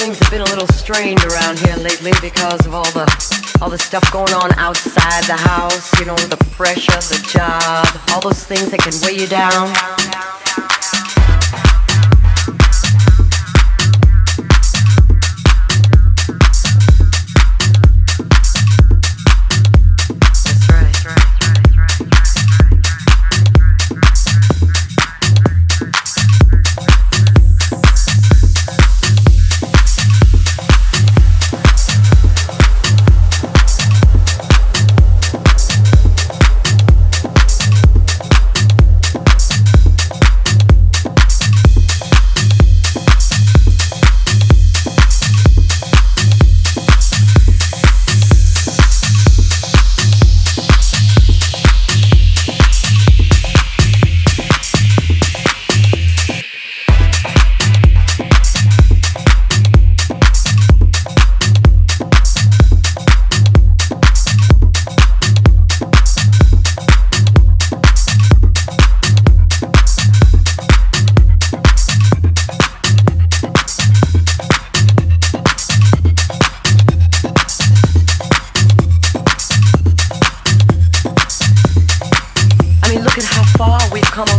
things have been a little strained around here lately because of all the all the stuff going on outside the house, you know, the pressure, the job, all those things that can weigh you down.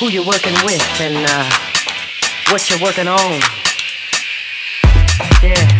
who you're working with and uh, what you're working on. Yeah.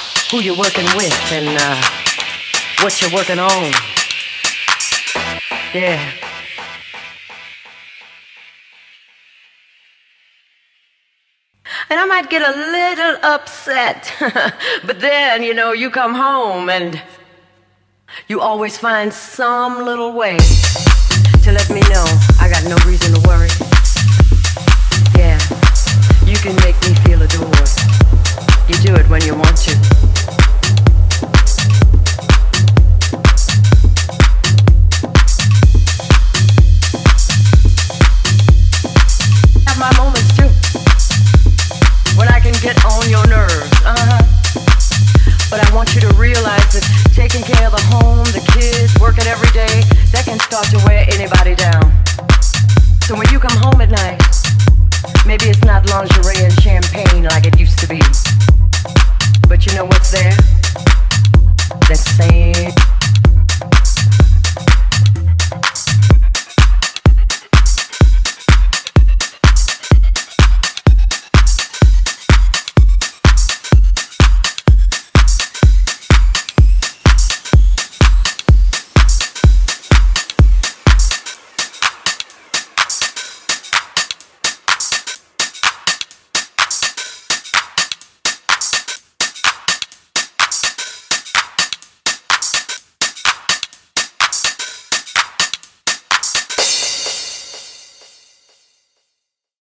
who you're working with and uh, what you're working on. Yeah. And I might get a little upset. but then, you know, you come home and you always find some little way to let me know I got no reason to worry. Yeah, you can make me feel adored. You do it when you want to. Want you to realize that taking care of the home, the kids, working every day, that can start to wear anybody down. So when you come home at night, maybe it's not lingerie and champagne like it used to be. But you know what's there? That same